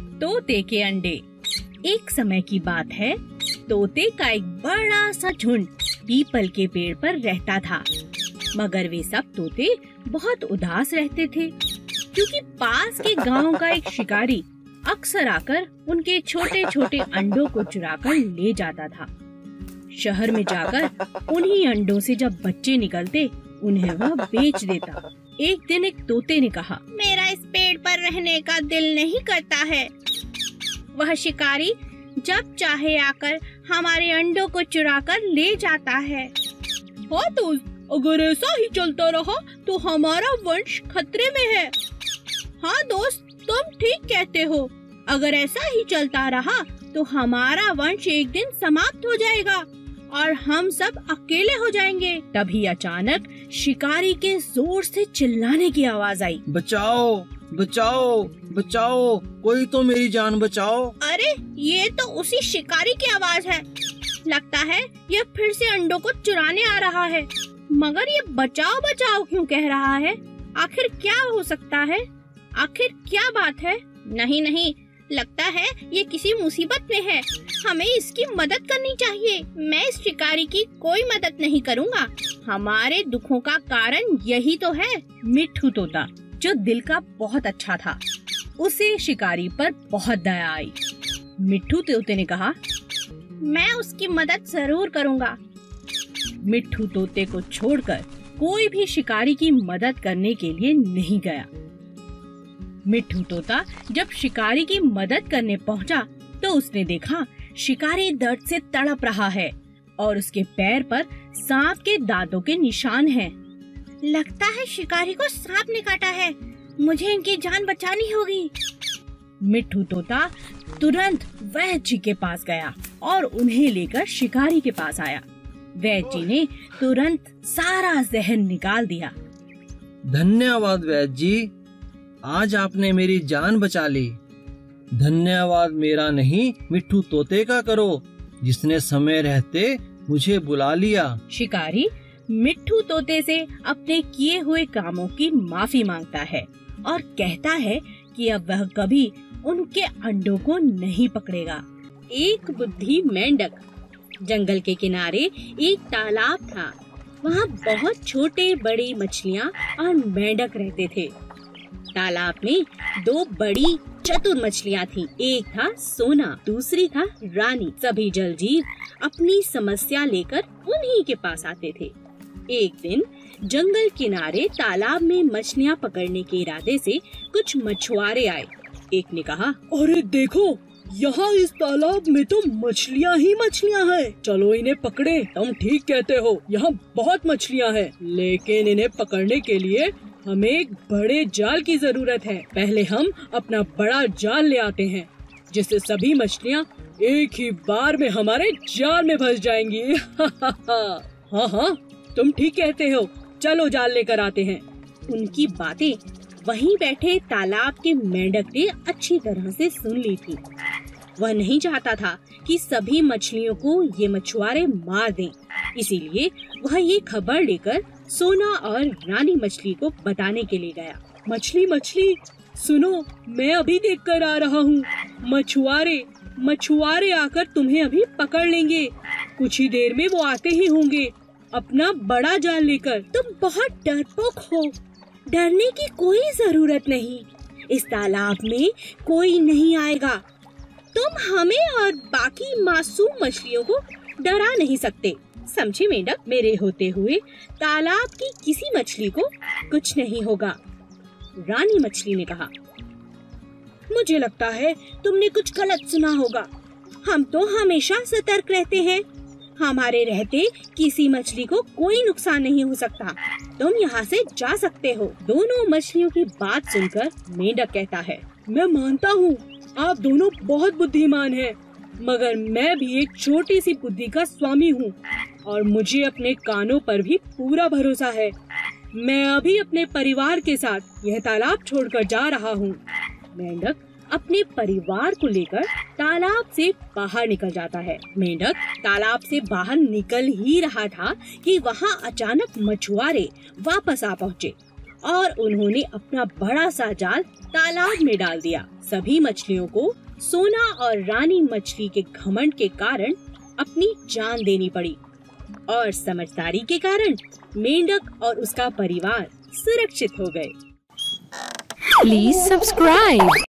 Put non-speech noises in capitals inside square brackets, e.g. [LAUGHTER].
तोते के अंडे। एक समय की बात है, तोते का एक बड़ा सा झुंड पीपल के पेड़ पर रहता था। मगर वे सब तोते बहुत उदास रहते थे, क्योंकि पास के गाँव का एक शिकारी अक्सर आकर उनके छोटे छोटे अंडों को चुराकर ले जाता था। शहर में जाकर उन्हीं अंडों से जब बच्चे निकलते, उन्हें वह बेच देता। एक दिन एक तोते ने कहा मेरा इस पेड़ पर रहने का दिल नहीं करता है। वह शिकारी जब चाहे आकर हमारे अंडों को चुरा कर ले जाता है। हाँ दोस्त अगर ऐसा ही चलता रहा तो हमारा वंश खतरे में है। हाँ दोस्त तुम ठीक कहते हो। अगर ऐसा ही चलता रहा तो हमारा वंश एक दिन समाप्त हो जाएगा और हम सब अकेले हो जाएँगे। तभी अचानक शिकारी के ज़ोर से चिल्लाने की आवाज़ आई। बचाओ बचाओ बचाओ कोई तो मेरी जान बचाओ। अरे ये तो उसी शिकारी की आवाज़ है। लगता है ये फिर से अंडों को चुराने आ रहा है। मगर ये बचाओ बचाओ क्यों कह रहा है? आखिर क्या हो सकता है? आखिर क्या बात है? नहीं नहीं लगता है ये किसी मुसीबत में है। हमें इसकी मदद करनी चाहिए। मैं इस शिकारी की कोई मदद नहीं करूँगा। हमारे दुखों का कारण यही तो है मिठू तोता जो दिल का बहुत अच्छा था। उसे शिकारी पर बहुत दया आई। मिठू तोते ने कहा, मैं उसकी मदद ज़रूर करूँगा। मिठू तोते को छोड़कर कोई भी शिकारी की मदद करने के लिए नहीं गया। मिठू तोता जब शिकारी की मदद करने पहुँचा तो उसने देखा, शिकारी दर्द से तड़प रहा है। और उसके पैर पर सांप के दांतों के निशान हैं। लगता है शिकारी को सांप ने काटा है। मुझे इनकी जान बचानी होगी। मिठू तोता तुरंत वैद जी के पास गया और उन्हें लेकर शिकारी के पास आया। वैद जी ने तुरंत सारा जहन निकाल दिया। धन्यवाद वैद जी आज आपने मेरी जान बचा ली। धन्यवाद मेरा नहीं मिट्टू तोते का करो। जिसने समय रहते मुझे बुला लिया। शिकारी मिट्टू तोते से अपने किए हुए कामों की माफ़ी माँगता है और कहता है कि अब वह कभी उनके अंडों को नहीं पकड़ेगा। एक बुद्धि मेंढक, जंगल के किनारे एक तालाब था। वहाँ बहुत छोटे बड़ी मछलियाँ और मेंढक रहते थे। तालाब में दो बड़ी चतुर मछलियाँ थी। एक था सोना दूसरी था रानी। सभी जल जीव अपनी समस्या लेकर उन्हीं के पास आते थे। एक दिन जंगल किनारे तालाब में मछलियाँ पकड़ने के इरादे से कुछ मछुआरे आए। एक ने कहा अरे देखो यहाँ इस तालाब में तो मछलियाँ ही मछलियाँ हैं। चलो इन्हें पकड़े तुम ठीक कहते हो यहाँ बहुत मछलियाँ हैं, लेकिन इन्हें पकड़ने के लिए हमें एक बड़े जाल की ज़रूरत है। पहले हम अपना बड़ा जाल ले आते हैं, जिससे सभी मछलियाँ एक ही बार में हमारे जाल में फंस जाएँगी। [LAUGHS] हाँ हाँ तुम ठीक कहते हो। चलो जाल लेकर आते हैं। उनकी बातें वहीं बैठे तालाब के मेंढक ने अच्छी तरह से सुन ली थी। वह नहीं चाहता था कि सभी मछलियों को ये मछुआरे मार दें। इसीलिए वह ये खबर लेकर सोना और रानी मछली को बताने के लिए गया। मछली मछली, सुनो, मैं अभी देख कर आ रहा हूँ। मछुआरे मछुआरे आकर तुम्हें अभी पकड़ लेंगे। कुछ ही देर में वो आते ही होंगे। अपना बड़ा जाल लेकर तुम बहुत डरपोक हो। डरने की कोई ज़रूरत नहीं। इस तालाब में कोई नहीं आएगा। तुम हमें और बाकी मासूम मछलियों को डरा नहीं सकते। समझे मेंढक मेरे होते हुए तालाब की किसी मछली को कुछ नहीं होगा रानी मछली ने कहा। मुझे लगता है तुमने कुछ गलत सुना होगा। हम तो हमेशा सतर्क रहते हैं। हमारे रहते किसी मछली को कोई नुकसान नहीं हो सकता। तुम यहाँ से जा सकते हो। दोनों मछलियों की बात सुनकर मेंढक कहता है मैं मानता हूँ आप दोनों बहुत बुद्धिमान हैं, मगर मैं भी एक छोटी सी बुद्धि का स्वामी हूँ और मुझे अपने कानों पर भी पूरा भरोसा है। मैं अभी अपने परिवार के साथ यह तालाब छोड़कर जा रहा हूँ। मेंढक अपने परिवार को लेकर तालाब से बाहर निकल जाता है। मेंढक तालाब से बाहर निकल ही रहा था कि वहाँ अचानक मछुआरे वापस आ पहुँचे और उन्होंने अपना बड़ा सा जाल तालाब में डाल दिया। सभी मछलियों को सोना और रानी मछली के घमंड के कारण अपनी जान देनी पड़ी और समझदारी के कारण मेंढक और उसका परिवार सुरक्षित हो गए प्लीज़ subscribe.